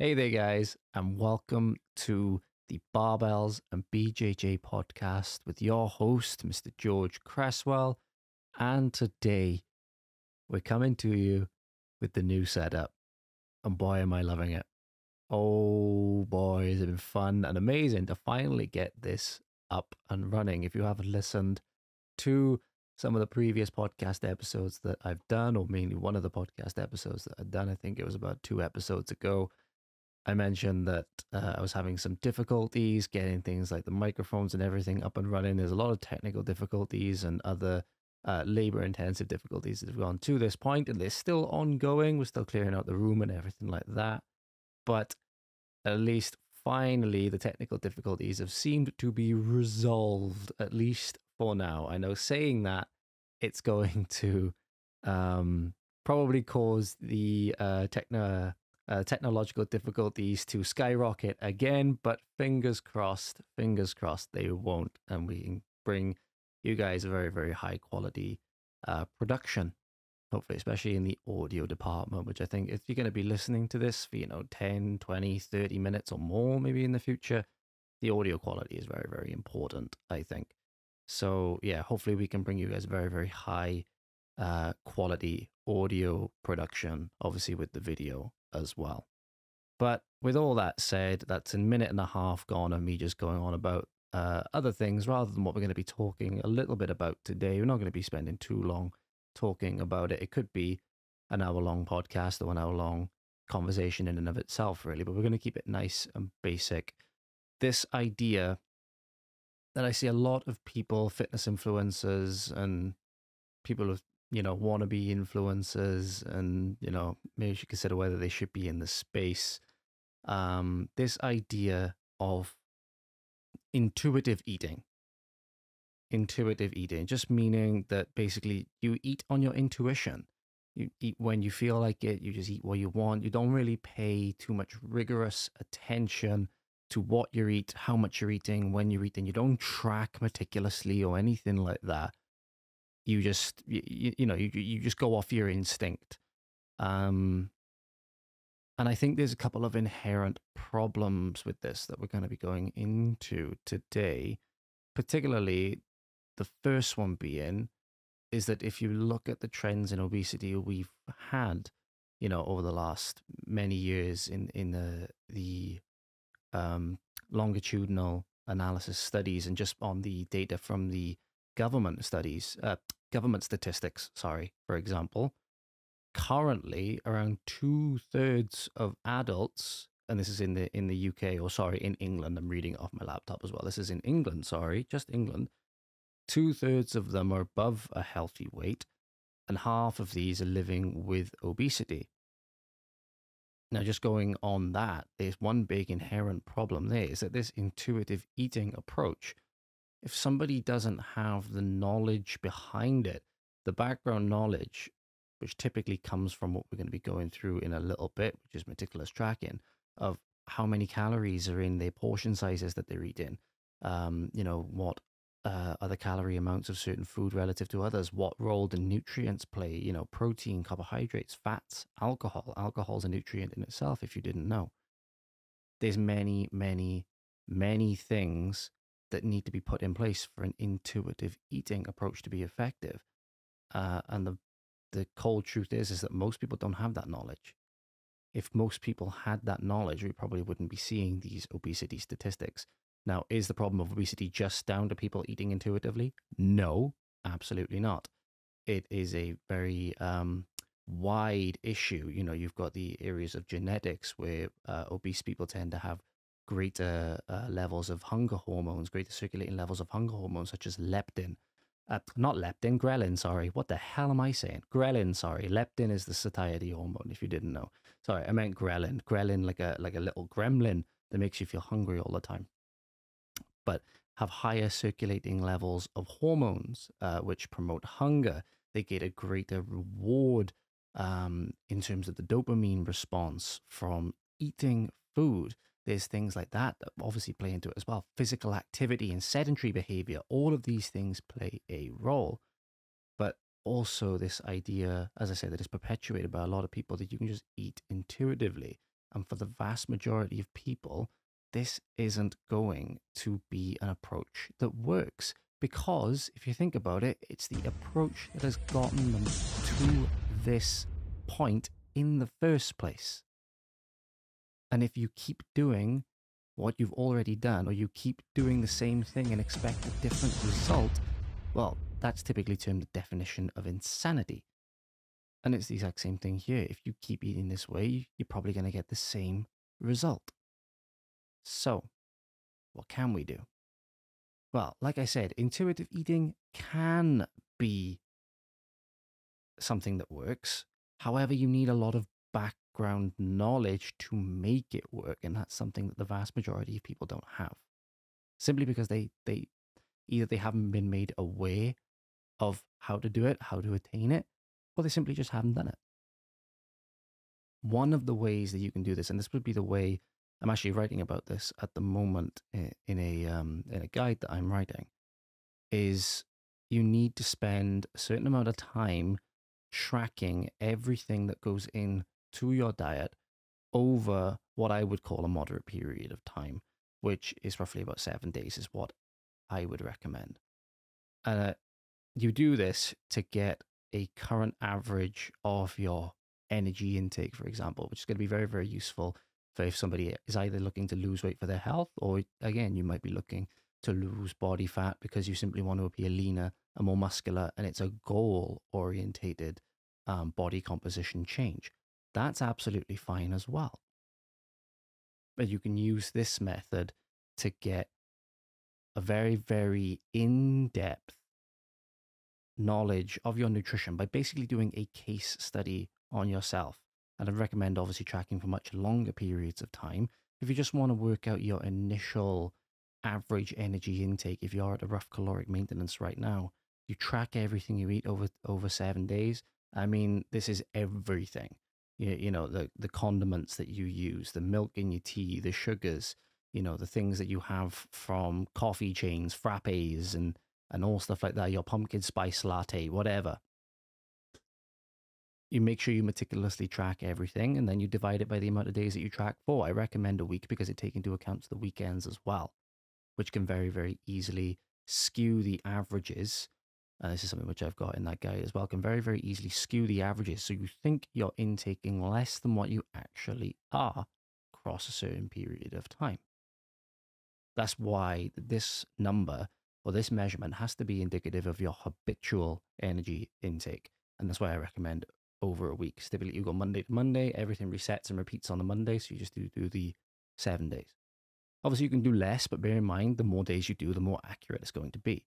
Hey there, guys, and welcome to the Barbells and BJJ podcast with your host, Mr. George Cresswell. And today we're coming to you with the new setup. And boy, am I loving it. Oh boy, has it been fun and amazing to finally get this up and running. If you haven't listened to some of the previous podcast episodes that I've done, or mainly one of the podcast episodes that I've done, I think it was about two episodes ago. I mentioned that uh, I was having some difficulties getting things like the microphones and everything up and running. There's a lot of technical difficulties and other uh, labor intensive difficulties that have gone to this point, and they're still ongoing. We're still clearing out the room and everything like that. But at least finally, the technical difficulties have seemed to be resolved, at least for now. I know saying that it's going to um, probably cause the uh, techno uh, technological difficulties to skyrocket again, but fingers crossed, fingers crossed they won't, and we can bring you guys a very, very high quality uh, production, hopefully, especially in the audio department, which I think if you're going to be listening to this for, you know, 10, 20, 30 minutes or more, maybe in the future, the audio quality is very, very important, I think. So, yeah, hopefully we can bring you guys very, very high uh, quality audio production, obviously with the video as well. But with all that said, that's a minute and a half gone of me just going on about uh, other things rather than what we're going to be talking a little bit about today. We're not going to be spending too long talking about it. It could be an hour long podcast or an hour long conversation in and of itself, really, but we're going to keep it nice and basic. This idea that I see a lot of people, fitness influencers, and people with you know, wannabe influencers and, you know, maybe you should consider whether they should be in the space. Um, this idea of intuitive eating. Intuitive eating, just meaning that basically you eat on your intuition. You eat when you feel like it, you just eat what you want. You don't really pay too much rigorous attention to what you eat, how much you're eating, when you're eating. You don't track meticulously or anything like that you just you, you know you, you just go off your instinct um and i think there's a couple of inherent problems with this that we're going to be going into today particularly the first one being is that if you look at the trends in obesity we've had you know over the last many years in in the the um longitudinal analysis studies and just on the data from the government studies, uh, government statistics, sorry, for example, currently around two thirds of adults, and this is in the in the UK or sorry in England. I'm reading off my laptop as well. This is in England. Sorry, just England. Two thirds of them are above a healthy weight, and half of these are living with obesity. Now, just going on that, there's one big inherent problem there is that this intuitive eating approach if somebody doesn't have the knowledge behind it, the background knowledge, which typically comes from what we're going to be going through in a little bit, which is meticulous tracking of how many calories are in their portion sizes that they're eating, um, you know, what uh, other calorie amounts of certain food relative to others, what role the nutrients play, you know, protein, carbohydrates, fats, alcohol. Alcohol is a nutrient in itself, if you didn't know. There's many, many, many things that need to be put in place for an intuitive eating approach to be effective. Uh, and the the cold truth is is that most people don't have that knowledge. If most people had that knowledge, we probably wouldn't be seeing these obesity statistics. Now, is the problem of obesity just down to people eating intuitively? No, absolutely not. It is a very um, wide issue. You know, you've got the areas of genetics where uh, obese people tend to have greater uh, levels of hunger hormones, greater circulating levels of hunger hormones such as leptin. Uh, not leptin, ghrelin, sorry. What the hell am I saying? Ghrelin, sorry. Leptin is the satiety hormone, if you didn't know. Sorry, I meant ghrelin. Ghrelin, like a, like a little gremlin that makes you feel hungry all the time. But have higher circulating levels of hormones, uh, which promote hunger. They get a greater reward um, in terms of the dopamine response from eating food. There's things like that that obviously play into it as well. Physical activity and sedentary behavior, all of these things play a role. But also, this idea, as I said, that is perpetuated by a lot of people that you can just eat intuitively. And for the vast majority of people, this isn't going to be an approach that works because if you think about it, it's the approach that has gotten them to this point in the first place. And if you keep doing what you've already done, or you keep doing the same thing and expect a different result, well, that's typically termed the definition of insanity. And it's the exact same thing here. If you keep eating this way, you're probably going to get the same result. So, what can we do? Well, like I said, intuitive eating can be something that works. However, you need a lot of background knowledge to make it work. And that's something that the vast majority of people don't have. Simply because they, they either they haven't been made aware of how to do it, how to attain it, or they simply just haven't done it. One of the ways that you can do this, and this would be the way I'm actually writing about this at the moment in a um, in a guide that I'm writing, is you need to spend a certain amount of time tracking everything that goes in to your diet over what I would call a moderate period of time, which is roughly about seven days, is what I would recommend. Uh, you do this to get a current average of your energy intake, for example, which is going to be very, very useful for if somebody is either looking to lose weight for their health, or again, you might be looking to lose body fat because you simply want to appear leaner and more muscular, and it's a goal orientated um, body composition change. That's absolutely fine as well. But you can use this method to get a very, very in depth knowledge of your nutrition by basically doing a case study on yourself. And I'd recommend obviously tracking for much longer periods of time. If you just want to work out your initial average energy intake, if you're at a rough caloric maintenance right now, you track everything you eat over over seven days. I mean, this is everything. You, you know, the, the condiments that you use, the milk in your tea, the sugars, you know, the things that you have from coffee chains, frappes, and and all stuff like that, your pumpkin spice latte, whatever. You make sure you meticulously track everything and then you divide it by the amount of days that you track for. I recommend a week because it takes into account the weekends as well, which can very, very easily skew the averages. And this is something which I've got in that guide as well, can very, very easily skew the averages. So you think you're intaking less than what you actually are across a certain period of time. That's why this number or this measurement has to be indicative of your habitual energy intake. And that's why I recommend over a week. Typically, you go Monday to Monday, everything resets and repeats on the Monday. So you just do, do the seven days. Obviously, you can do less, but bear in mind, the more days you do, the more accurate it's going to be.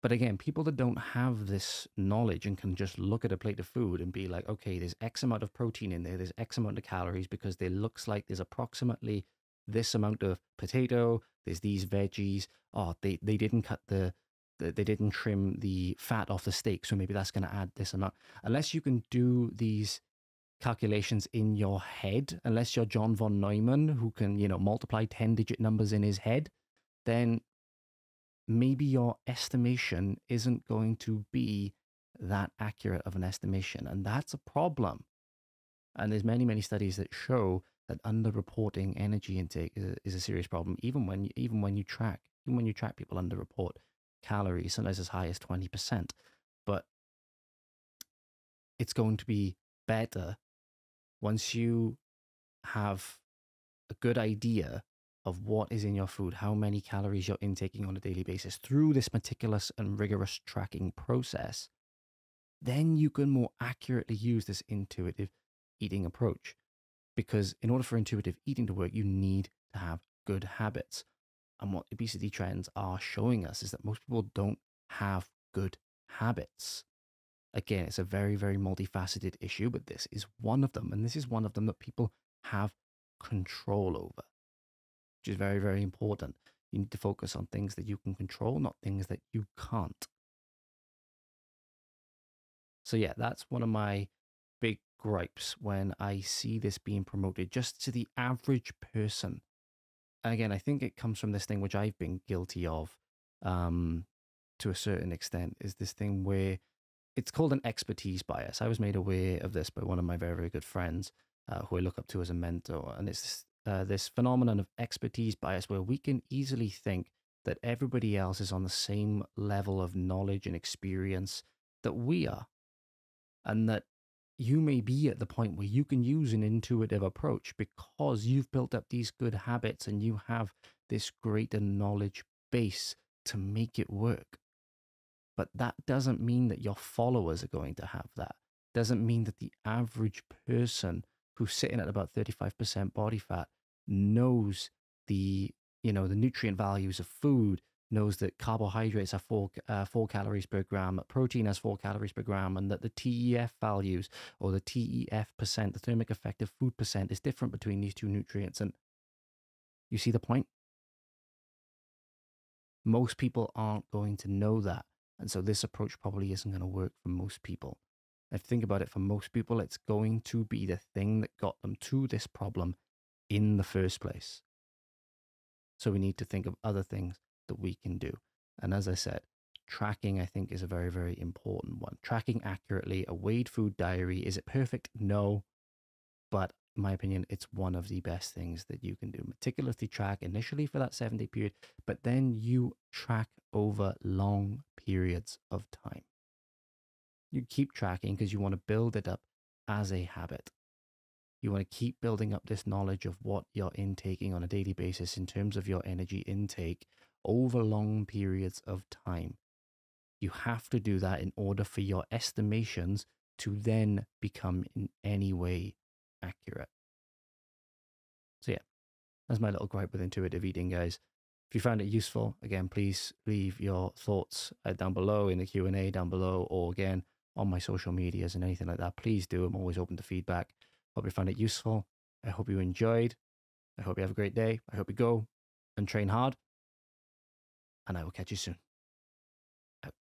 But again, people that don't have this knowledge and can just look at a plate of food and be like, okay, there's X amount of protein in there, there's X amount of calories because there looks like there's approximately this amount of potato, there's these veggies. Oh, they, they didn't cut the, the, they didn't trim the fat off the steak, so maybe that's going to add this amount. Unless you can do these calculations in your head, unless you're John von Neumann who can, you know, multiply 10 digit numbers in his head, then maybe your estimation isn't going to be that accurate of an estimation. And that's a problem. And there's many, many studies that show that underreporting energy intake is a, is a serious problem. Even when you, even when you track, even when you track people underreport calories, sometimes as high as twenty percent. But it's going to be better once you have a good idea of what is in your food, how many calories you're intaking on a daily basis through this meticulous and rigorous tracking process, then you can more accurately use this intuitive eating approach. Because in order for intuitive eating to work, you need to have good habits. And what obesity trends are showing us is that most people don't have good habits. Again, it's a very, very multifaceted issue, but this is one of them. And this is one of them that people have control over, which is very, very important. You need to focus on things that you can control, not things that you can't. So, yeah, that's one of my big gripes when I see this being promoted just to the average person. Again, I think it comes from this thing which I've been guilty of um, to a certain extent is this thing where it's called an expertise bias. I was made aware of this by one of my very, very good friends. uh, who I look up to as a mentor. And it's this, uh, this phenomenon of expertise bias where we can easily think that everybody else is on the same level of knowledge and experience that we are. And that you may be at the point where you can use an intuitive approach because you've built up these good habits and you have this greater knowledge base to make it work. But that doesn't mean that your followers are going to have that. Doesn't mean that the average person who's sitting at about 35% body fat knows the, you know, the nutrient values of food, knows that carbohydrates are four, uh, four calories per gram, protein has four calories per gram, and that the TEF values or the TEF percent, the thermic effect of food percent, is different between these two nutrients. And you see the point? Most people aren't going to know that. And so this approach probably isn't going to work for most people. If you think about it, for most people, it's going to be the thing that got them to this problem in the first place. So we need to think of other things that we can do. And as I said, tracking, I think, is a very, very important one. Tracking accurately a weighed food diary. Is it perfect? No. But in my opinion, it's one of the best things that you can do. Meticulously track initially for that seven day period, but then you track over long periods of time. You keep tracking because you want to build it up as a habit. You want to keep building up this knowledge of what you're intaking on a daily basis in terms of your energy intake over long periods of time. You have to do that in order for your estimations to then become in any way accurate. So, yeah, that's my little gripe with intuitive eating, guys. If you found it useful, again, please leave your thoughts uh, down below in the Q&A down below or again on my social medias and anything like that. Please do. I'm always open to feedback. Hope you found it useful. I hope you enjoyed. I hope you have a great day. I hope you go and train hard. And I will catch you soon. Out.